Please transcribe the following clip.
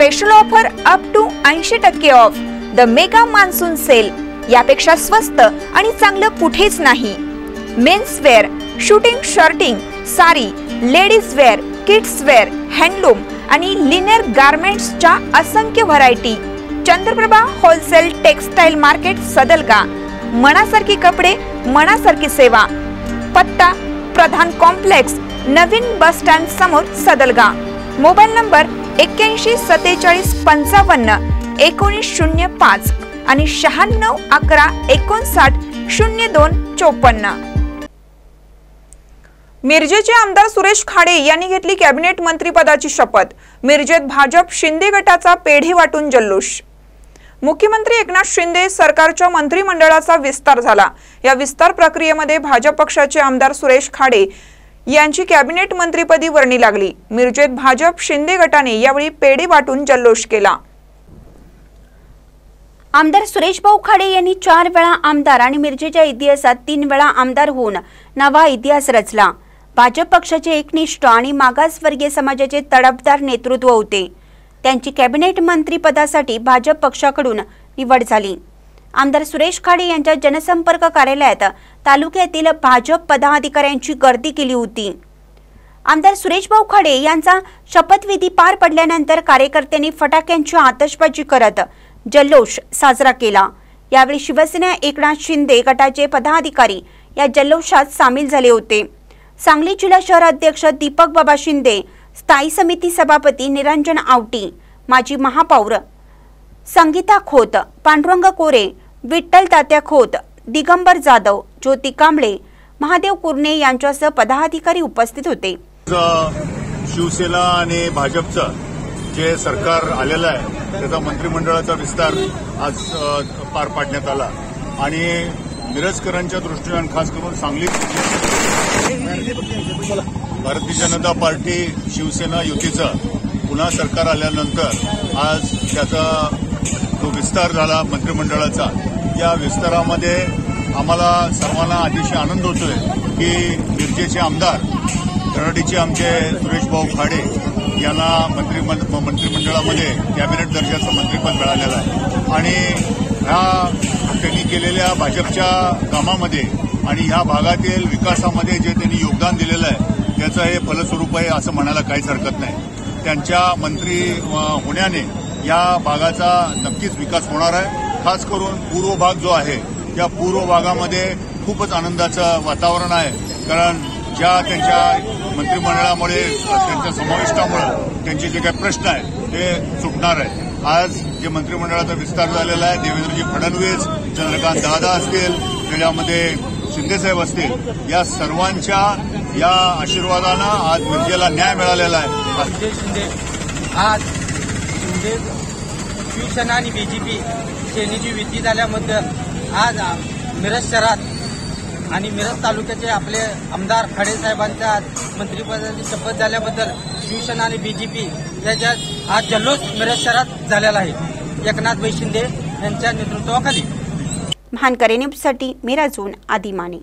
Special offer up to ऐंशी टक्के off the mega monsoon sale यापेक्षा स्वस्त आणि चांगलं कुठेच नाही. Men's wear shooting shirting sari ladies wear kids wear handloom आणि लिनेर गारमेंट्सच्या असंख्य variety Chandraprabha wholesale textile market Sadalga. मनासारखी कपडे मनासारखी सेवा. पत्ता प्रधान कॉम्प्लेक्स नवीन बस स्टँड समोर सदलगा. मोबाईल नंबर एक्क्याऐंशी सत्तेचाळीस पंचावन्न एकोणीस शून्य पाच आणि शहाण्णव अकरा एकोणसाठ शून्य दोन चोपन्न. मिरजेचे आमदार सुरेश खाडे यांनी घेतली कॅबिनेट मंत्रीपदाची शपथ. मिरजेत भाजप शिंदे गटाचा पेढी वाटून जल्लोष. मुख्यमंत्री एकनाथ शिंदे सरकारच्या मंत्रिमंडळाचा विस्तार झाला. या विस्तार प्रक्रियेमध्ये भाजप पक्षाचे आमदार सुरेश खाडे यांची कॅबिनेट मंत्रीपदी वर्णी लागली. मिरजेत भाजप शिंदे गटाने यावेळी पेढी वाटून जल्लोष केला. आमदार सुरेश भाऊ खाडे यांनी चार वेळा आमदार आणि मिरजेच्या इतिहासात तीन वेळा आमदार होऊन नवा इतिहास रचला. भाजप पक्षाचे एकनिष्ठ आणि मागासवर्गीय समाजाचे तडफदार नेतृत्व होते. त्यांची कॅबिनेट मंत्रीपदासाठी भाजप पक्षाकडून निवड झाली. आमदार सुरेश खाडे यांच्या जनसंपर्क कार्यालयात तालुक्यातील भाजप पदाधिकाऱ्यांची गर्दी केली होती. आमदार सुरेश भाऊ खाडे यांचा शपथविधी पार पडल्यानंतर कार्यकर्त्यांनी फटाक्यांची आतषबाजी करत जल्लोष साजरा केला. यावेळी शिवसेना एकनाथ शिंदे गटाचे पदाधिकारी या जल्लोषात सामील झाले होते. सांगली जिल्हा शहर अध्यक्ष दीपक बाबा शिंदे स्थायी समिती सभापती निरंजन आवटी माजी महापौर संगीता खोत पांडुरंग कोरे विठ्ठल तात्या खोत दिगंबर जाधव ज्योती कांबळे महादेव कुर्णे यांच्यासह पदाधिकारी उपस्थित होते. शिवसेना आणि भाजपचं जे सरकार आलेलं आहे त्याचा मंत्रिमंडळाचा विस्तार आज पार पाडण्यात आला. आणि मिरजकरांच्या दृष्टीने खास करून सांगली भारतीय जनता पार्टी शिवसेना युतीचं पुन्हा सरकार आल्यानंतर आज त्याचा जो विस्तार झाला मंत्रिमंडळाचा या विस्तारामध्ये आम्हाला सर्वांना अतिशय आनंद होतोय की मिरजेचे आमदार करडीचे आमचे सुरेश भाऊ खाडे यांना मंत्री मंत्रिमंडळामध्ये कॅबिनेट दर्जाचं मंत्रिपद मिळालेलं आहे. आणि ह्या त्यांनी केलेल्या भाजपच्या कामामध्ये आणि ह्या भागातील विकासामध्ये जे त्यांनी योगदान दिलेलं आहे त्याचं हे फलस्वरूप आहे असं म्हणायला काहीच हरकत नाही. त्यांच्या मंत्री होण्याने या भागाचा नक्कीच विकास होणार आहे. खास करून पूर्व भाग जो आहे त्या पूर्व भागामध्ये खूपच आनंदाचं वातावरण आहे. कारण ज्या त्यांच्या मंत्रिमंडळामुळे त्यांच्या समाविष्टामुळे त्यांचे जे काही प्रश्न आहेत ते सुटणार आहे आज जे मंत्रिमंडळाचा विस्तार झालेला आहे देवेंद्रजी फडणवीस चंद्रकांत दादा असतील त्याच्यामध्ये शिंदेसाहेब असतील या सर्वांच्या या आशीर्वादानं आज मिरजेला न्याय मिळालेला आहे. आज शिंदे शिवसेना आणि बीजेपी सेनेची युती झाल्याबद्दल आज मिरज शहरात आणि मिरज तालुक्याचे आपले आमदार खडे साहेबांच्या मंत्रिपदाची शपथ झाल्याबद्दल शिवसेना आणि बीजेपी याच्यात आज जल्लोष मिरज शहरात झालेला आहे. एकनाथ शिंदे यांच्या नेतृत्वाखाली. महान न्यूजसाठी मिराजून आदिमाने.